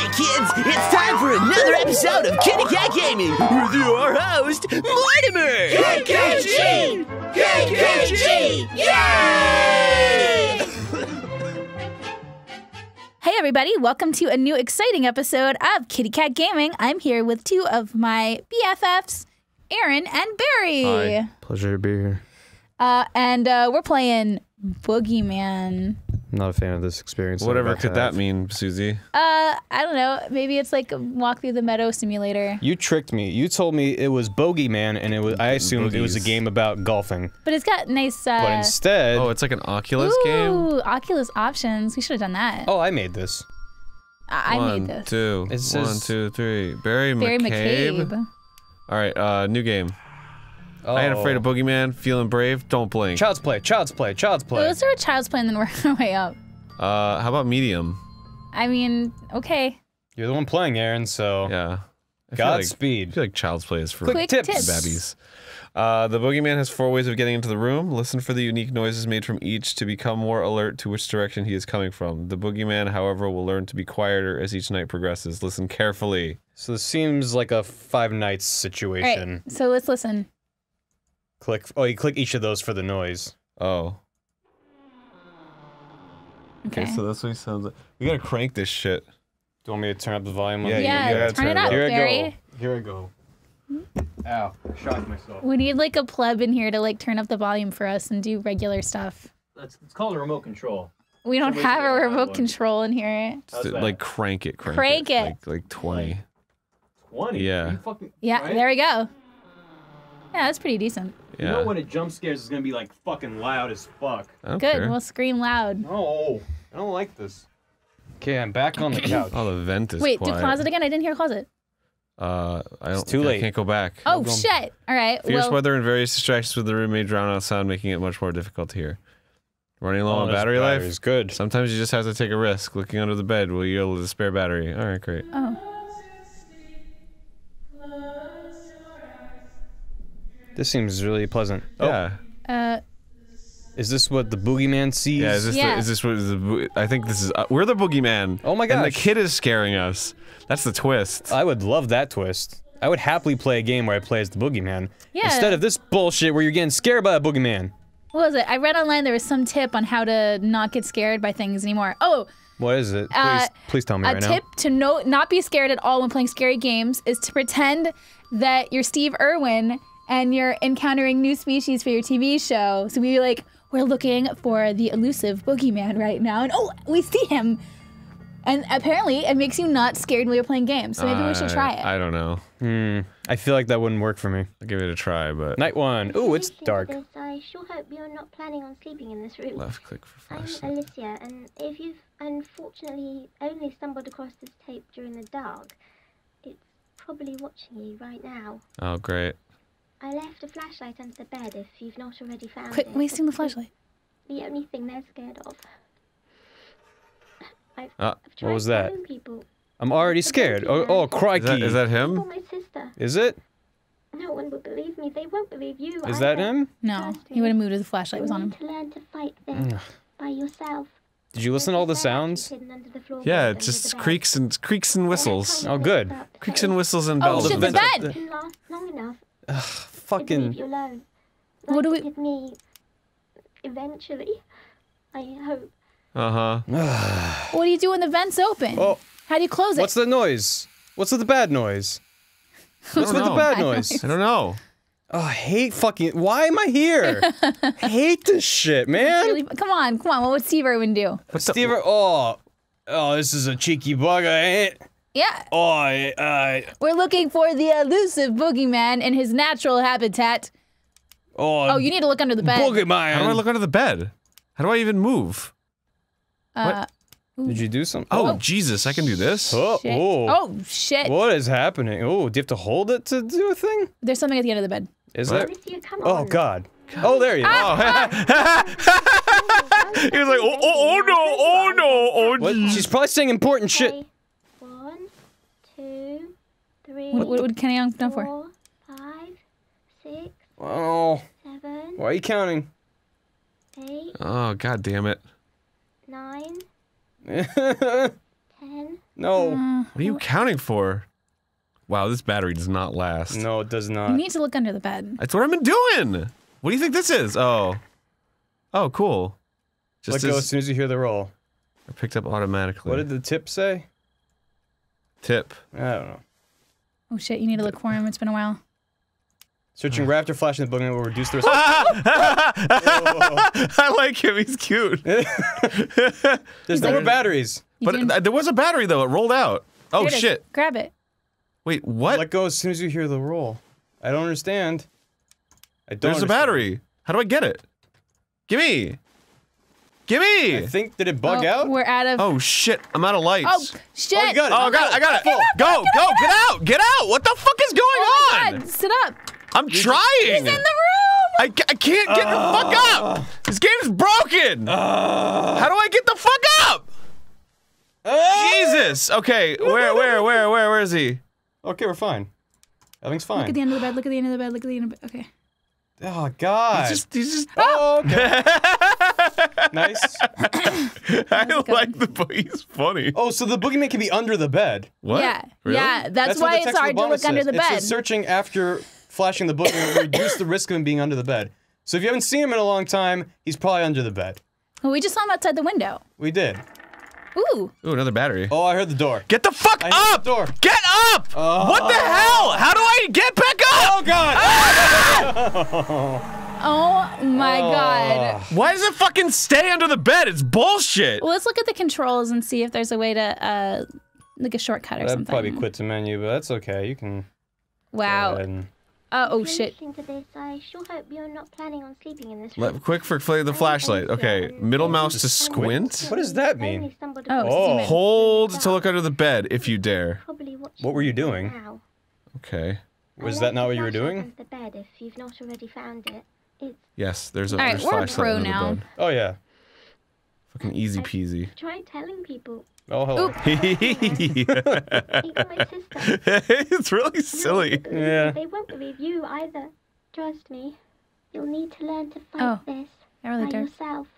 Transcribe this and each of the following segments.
Hey kids, it's time for another episode of Kitty Kat Gaming with your host, Mortemer! KKG! KKG! Yay! Hey everybody, welcome to a new exciting episode of Kitty Kat Gaming. I'm here with two of my BFFs, Arin and Barry. Hi. Pleasure to be here. Uh, and uh, we're playing Boogeyman. I'm not a fan of this experience. Whatever could that mean, Suzy? Uh, I don't know. Maybe it's like a walk through the meadow simulator. You tricked me. You told me it was Bogeyman, and it was. I assumed it was a game about golfing. But it's got nice. Uh, But instead, Oh, it's like an Oculus ooh, game. Oculus options. We should have done that. oh, I made this. I, I One, made this. two, It one, says- two, three. Barry, Barry McCabe. McCabe. All right, uh, new game. Oh. I ain't afraid of Boogeyman. Feeling brave. Don't blink. Child's play. Child's play. Child's play. let's start with Child's Play and then work our way up. Uh, how about medium? I mean, okay. You're the one playing, Arin. So Yeah. I feel like, I feel like Child's Play is for Quick Quick tips. tips. babbies. Uh, the boogeyman has four ways of getting into the room. Listen for the unique noises made from each to become more alert to which direction he is coming from. The boogeyman, however, will learn to be quieter as each night progresses. Listen carefully. So this seems like a Five Nights All right. situation. So let's listen. Click. Oh, you click each of those for the noise. Oh. Okay. Okay, so that's what he sounds like. We gotta crank this shit. Do you want me to turn up the volume? on Yeah, yeah, turn it turn it up, up. Here I Barry. go. Here I go. Ow! Shocked myself. We need like a pleb in here to like turn up the volume for us and do regular stuff. That's it's called a remote control. We don't we have a remote one. control in here. Just, like crank it, crank, Crank it. Like, like 20. Twenty. Yeah. You fucking, Yeah, right? there we go. Yeah, that's pretty decent. You Yeah. know when a jump scares is gonna be like fucking loud as fuck. Good. care. We'll scream loud. No, I don't like this. Okay, I'm back on the couch. Oh, the vent is Wait, quiet. do closet again? I didn't hear closet. Uh, I don't. it's too I late. can't go back. Oh go- shit! All right. Fierce well, weather and various distractions with the room may drown out sound, making it much more difficult to hear. Running low Oh, on battery battery's life. good. Sometimes you just have to take a risk. Looking under the bed will yield a spare battery. All right, great. oh, This seems really pleasant. Oh, Yeah. uh, is this what the boogeyman sees? Yeah. Is this Yeah. The, is this what is the? bo- I think this is. Uh, we're the boogeyman. Oh my god! And the kid is scaring us. That's the twist. I would love that twist. I would happily play a game where I play as the boogeyman Yeah. instead of this bullshit where you're getting scared by a boogeyman. what was it? I read online there was some tip on how to not get scared by things anymore. Oh, What is it? Please, Uh, please tell me a tip to no, not be scared at all when playing scary games is to pretend that you're Steve Irwin and you're encountering new species for your TV show. So we like, we're looking for the elusive boogeyman right now, and oh, we see him. And apparently, it makes you not scared when you're playing games. So maybe we should try it. I don't know. now. Hmm. I feel like that wouldn't work for me. I'll give it a try, but Night one. Ooh, it's dark. this, I sure hope you're not planning on sleeping in this room. left click for I'm flash. Alicia, and if you've unfortunately only stumbled across this tape during the dark, it's probably watching you right now. Oh, great. I left a flashlight under the bed if you've not already found Quit it. wasting the flashlight. The only thing they're scared of. I've, Ah, I've tried was that? People, I'm already scared. Oh, oh Is that, is that him? my sister. Is it? No one would believe me. They won't believe you. Is that him? No, he would have moved if the flashlight You was on him. to learn to fight this by yourself. Did you listen to all the sounds? Yeah, it just creaks and creaks and whistles. Oh, good. Creaks and whistles and Oh bells. shit, the bed! can long enough to leave Fucking. you alone. What do we- With me, eventually, I hope. Uh huh. What do you do when the vent's open? Oh. How do you close it? What's the noise? What's with the bad noise? What's with the know. bad Bad noise? I don't know. Oh, I hate fucking. Why am I here? I hate this shit, man. Really, come on, come on. What would Steve Irwin do? What's the- Steve, oh, oh, this is a cheeky bug. I hate. Yeah, Oh, I, I, we're looking for the elusive boogeyman in his natural habitat. oh, Oh, you need to look under the bed. boogeyman. How do I look under the bed? How do I even move? Uh, Did you do something? Oh, Jesus, I can do this. oh, shit. oh. Oh shit! What is happening? Oh, do you have to hold it to do a thing? There's something at the end of the bed. Is What? there? Oh on. God. Oh, there you Ah! are. He was like, oh, oh, oh no, oh no, oh What? She's probably saying important shit. Okay. One, two, three, What, what would Kenny Young done for? four, five, six, Oh, seven, why are you counting? Eight. Oh, god damn it. nine, no, ten, No. Uh, what are you counting for? Wow, this battery does not last. No, it does not. You need to look under the bed. That's what I've been doing. What do you think this is? Oh. Oh, cool. Let Just go as as soon as you hear the roll. I picked up automatically. What did the tip say? tip? I don't know. Oh shit, you need to look for him. It's been a while. Searching Raptor Flash in the boogeyman will reduce the risk. I like him. He's cute. There's no more batteries. You But uh, there was a battery though. It rolled out. Oh Here it is. shit. Grab it. Wait, what? Let go as soon as you hear the roll. I don't understand. I don't. There's a battery. How do I get it? Gimme. Gimme. I think did it bug oh, out? We're out of. Oh shit! I'm out of lights. Oh, shit! Oh, you got it. Oh, I got it! I got it! Go, go, get out! Get out! What the fuck is going Oh my on? God, sit up. I'm trying. He's in the room. I, I can't get the fuck ah. up. This game's broken. Ah. How do I get the fuck up? Ah. Jesus. Okay, where, where, where, where, where is he? Okay, we're fine. Everything's fine. Look at the end of the bed. Look at the end of the bed. Look at the end of the bed. Okay. Oh God. He's just, he's just. Oh, okay. nice. I like the boy. He's funny. Oh, so the boogeyman can be under the bed. What? Yeah. Really? Yeah. That's, what why it's text hard to Obama look under the bed. says searching after flashing the boogeyman will reduce the risk of him being under the bed. So if you haven't seen him in a long time, he's probably under the bed. Well, we just saw him outside the window. We did. Ooh. Ooh, another battery. Oh, I heard the door. Get the fuck I heard up! the door. Get up! what the ah. hell? How do I get back up? Oh God. Ah! Oh my god. Why does it fucking stay under the bed? It's bullshit. Well, let's look at the controls and see if there's a way to uh like a shortcut or That'd something. probably quit the menu, but that's okay. You can. go Wow. ahead and- Oh, oh If shit. this, I sure hope you're not planning on sleeping in this Let, room. quick for play the flashlight. Okay, middle mouse to squint. What does that mean? Only stumbled Oh, across so this you meant- Hold to look under the bed if you dare. What were you doing? Okay. Was that not what you were doing? The bed, if you've not already found it. It's Yes, there's a All right, there's we're a flashlight pro under now. the bed. Oh yeah. Fucking easy peasy. try telling people. Oh hello. Even my sister. it's really No, silly. Yeah. They won't believe you either. Trust me. You'll need to learn to fight Oh, this They're really by dark. yourself.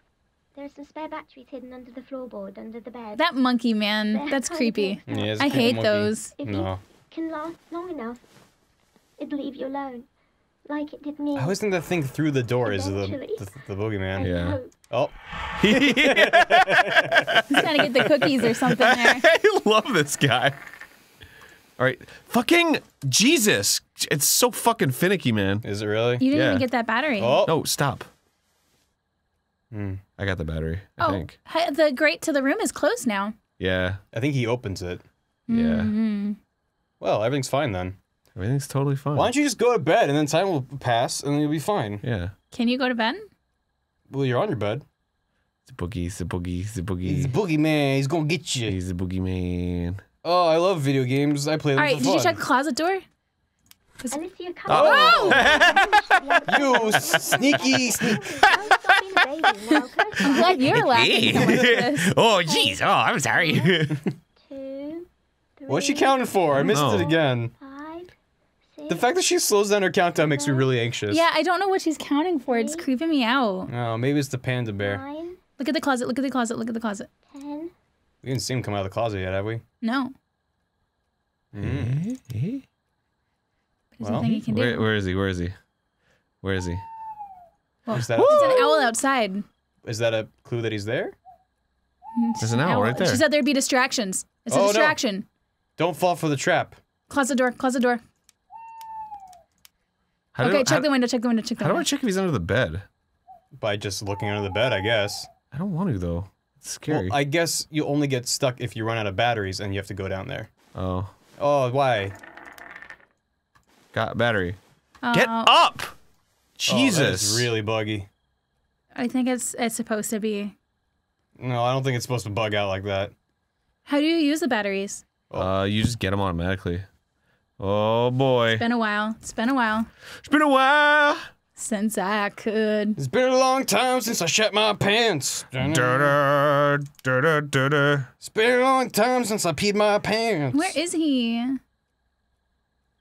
There are some spare batteries hidden under the floorboard, under the bed. That monkey man, They're that's creepy. bits. Yeah, it's a I creepy hate monkey. those. If No. you can last long enough, it'll leave you alone. Like it did me. I always think that thing through the door is the Eventually. the, the boogeyman. I Yeah. hope. Oh, He's trying to get the cookies or something there. I love this guy. All right, fucking Jesus! It's so fucking finicky, man. is it really? You didn't Yeah. even get that battery. Oh, No, stop. Hmm. I got the battery. I Oh, think. hi- the grate to the room is closed now. Yeah, I think he opens it. yeah. Mhm. Well, everything's fine then. Everything's totally fine. Why don't you just go to bed and then time will pass and you'll be fine. Yeah. Can you go to bed? Well, you're on your bed. It's a boogie. It's a boogie. It's a He's boogie. boogeyman. He's gonna get you. He's a boogeyman. Oh, I love video games. I play them All right, for did you check the closet door? Alicia, come Oh! on. You sneaky, sneak. Don't stop being a baby now. Come I'm glad you're laughing so at this. oh, jeez. Oh, I'm sorry. Two, three, What's she counting for? I missed Oh. it again. Five, six, The fact that she slows down her countdown makes me really anxious. Yeah, I don't know what she's counting for. It's creeping me out. Oh, maybe it's the panda bear. nine, Look at the closet. Look at the closet. Look at the closet. ten. We didn't see him come out of the closet yet, have we? No. Mm. There's Well, nothing you can do. where, where is he? Where is he? Where is he? Is that, There's an owl outside. is that a clue that he's there? It's There's an owl right there. She said there'd be distractions. It's a Oh, no. distraction. Don't fall for the trap. Close the door. Close the door. How do, okay, how, check the window. Check the window. Check the how do I check if he's under the bed? By just looking under the bed, I guess. I don't want to though. It's scary. Well, I guess you only get stuck if you run out of batteries and you have to go down there. oh, Oh, why? got battery. Get Oh, up! Oh, Jesus. that is really buggy. I think it's it's supposed to be. No, I don't think it's supposed to bug out like that. How do you use the batteries? Uh, you just get them automatically. Oh boy. It's been a while. It's been a while It's been a while. since I could. It's been a long time since I shat my pants. Da-da, da-da, da-da. It's been a long time since I peed my pants. Where is he?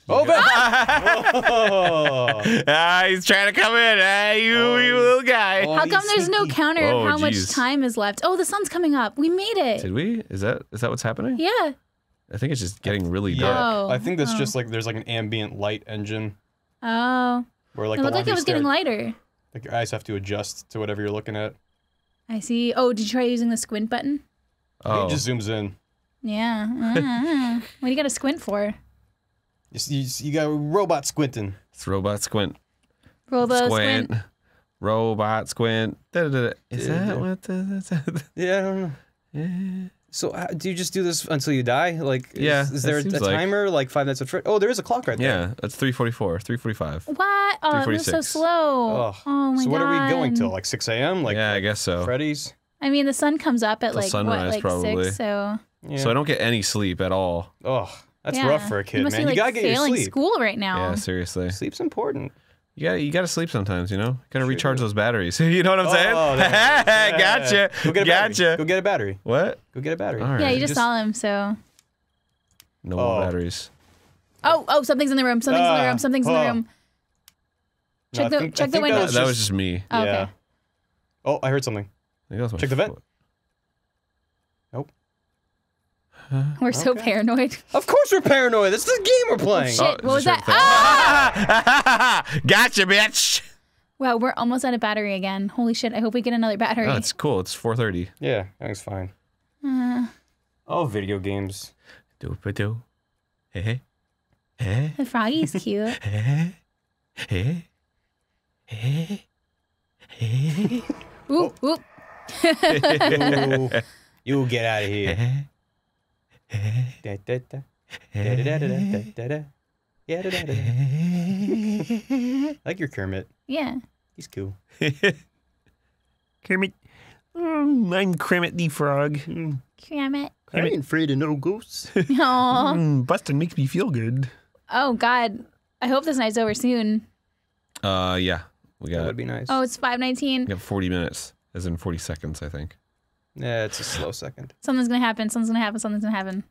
Oh, oh. Ah, he's trying to come in. Hey, you, you little guy. Oh, How come there's no counter of Oh, how much time is left? Oh, the sun's coming up. We made it. Did we? Is that is that what's happening? Yeah. I think it's just getting really Yeah. dark. Oh, I think that's oh. just like there's like an ambient light engine Oh, where like it the looked like it longer you was getting lighter. Like your eyes have to adjust to whatever you're looking at. I see. Oh, did you try using the squint button? Oh, It just zooms in. Yeah. Ah. what do you got to squint for? You, you, you got a robot squinting. it's robot squint. Robo squint. squint. Robot squint. Da-da-da-da. Is Da-da-da. that what the, Yeah, I don't know. yeah. So uh, do you just do this until you die? Like, is, Yeah, is there a, a like- timer? Like five minutes of Fred? Oh, there is a clock right there. Yeah, that's 344, 345. What? Oh, it so slow. Oh, Oh my so what are we going till? Like 6 a.m. Like yeah, I guess so. Freddy's. I mean, the sun comes up at Till like sunrise, what, like probably. six. So Yeah. So I don't get any sleep at all. oh, that's yeah. rough for a kid, you man. Be, like, you gotta get your sleep. school right now. Yeah, seriously. Sleep's important. You got you got to sleep sometimes, you know. Got to Sure recharge do. those batteries. you know what I'm saying? Oh, that- yeah. gotcha. Go get a battery. gotcha. Go get a battery. What? Go get a battery. All right. Yeah, you just, just- saw him. So. No more Oh. batteries. Oh, oh, something's in the room. Something's in the Ah, room. Something's in the oh. room. Check I the think- check the think that window. was that was just me. Oh, yeah. okay. Oh, I heard something. I think that was my Check the vent. Foot. We're so paranoid. Of course we're paranoid. That's the game we're playing. Shit, Oh, what was that? Ah! gotcha, bitch. Wow, we're almost out of battery again. Holy shit! I hope we get another battery. Oh, it's cool. It's 4:30. Yeah, everything's fine. Uh, Oh, video games. Do ba do. Hey. Hey. the froggy's cute. Hey. Hey. Hey. Hey. Oop, oop. you, you get out of here. Hey. Hey. Da, da, da. Da, da, da, da, da, da, da. Yeah, da, da, da, da. I like your Kermit. Yeah. He's cool. Kermit. Mm, I'm Kermit the Frog. Mm, Cram it. I ain't afraid of no ghosts. Aw. mm, Bustin makes me feel good. Oh God. I hope this night's over soon. Uh, yeah. We got. that got would be nice. Oh, it's five nineteen. we got 40 minutes, as in 40 seconds, I think. Yeah, it's a slow second. Something's gonna happen. Something's gonna happen. Something's gonna happen.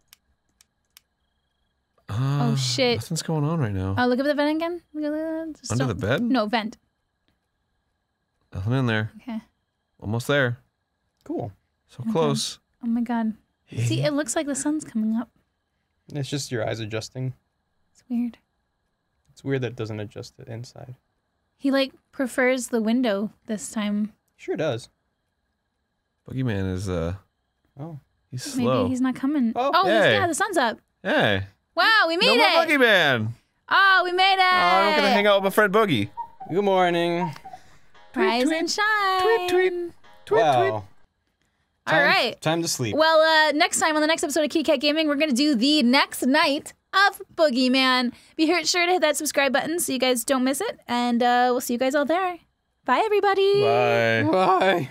Uh, shit. Nothing's going on right now. Oh, look up at the vent again. Look at the, just Under the bed? No vent. Nothing in there. Okay. Almost there. Cool. So close. Oh my God. See, it looks like the sun's coming up. It's just your eyes adjusting. It's weird. It's weird that it doesn't adjust it inside. He like prefers the window this time. Sure does. Boogeyman is uh Oh. he's Maybe slow. he's not coming. Oh, oh he's- hey. yeah, the sun's up. Hey. Wow, we made no more it. Boogeyman. Oh, we made it. Oh, I'm gonna hang out with my friend Boogie. Good morning. Rise tweet. and shine. tweet. Tweet, wow. All Time- right. Time to sleep. Well, uh, next time on the next episode of Kitty Kat Gaming, we're gonna do the next night of Boogeyman. Be here- sure to hit that subscribe button so you guys don't miss it, and uh, we'll see you guys all there. Bye, everybody. Bye. Bye.